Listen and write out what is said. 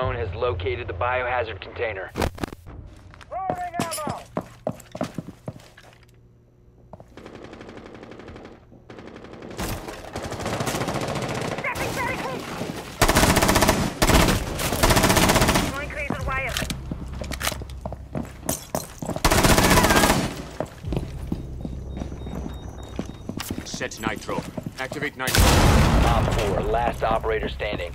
Drone has located the biohazard container. Loading ammo! Set nitro. Activate nitro. Op 4, last operator standing.